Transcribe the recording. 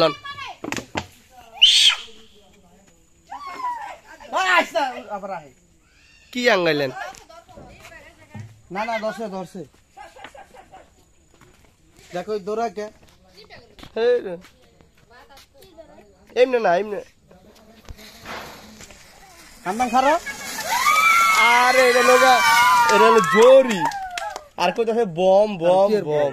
Loan. কি আঙ্গাইলেন? না না ধরছে ধরছে। দেখো ওই দৌড়া কে? হেই এমনি না এমনি। কান্দান খারো। আরে এটা লোক এটা হলো জোরি। আর কোথায় বম বম। বম?